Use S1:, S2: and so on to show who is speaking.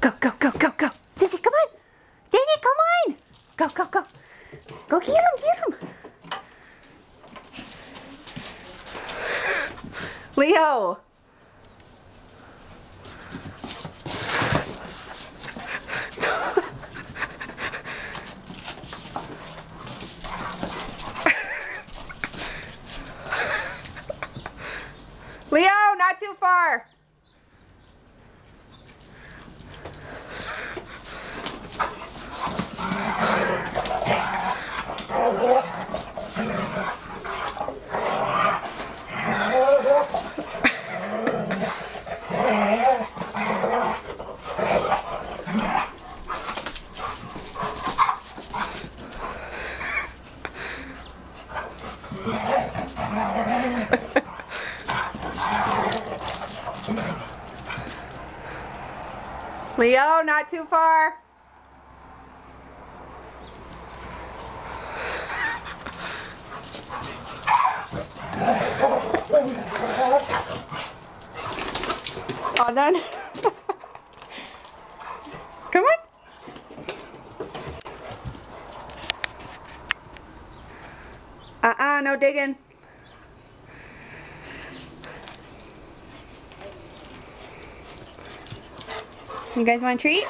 S1: Go, go, go, go, go. Sissy, come on. Daddy, come on. Go, go, go. Go get him, get him. Leo. Leo, not too far. Leo, not too far. Oh, All done? Come on. Uh-uh, no digging. You guys want a treat?